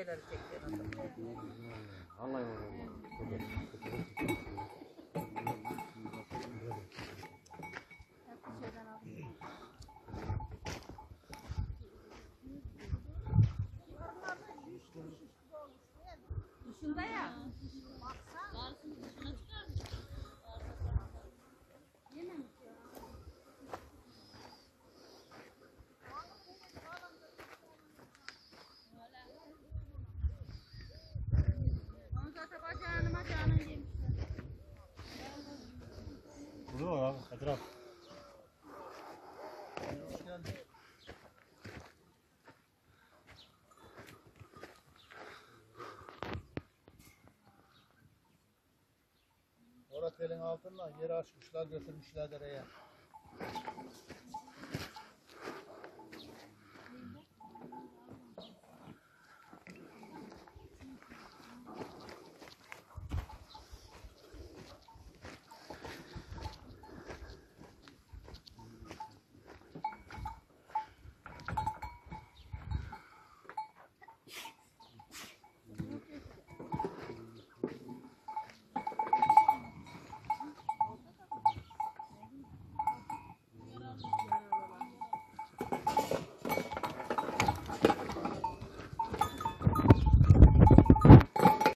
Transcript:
şeyleri çekiyorsun. Vallahi vallahi. Dışında ya. Onu Burada var abi. Etraf. Orada telin altından yeri açmışlar götürmüşler dereye.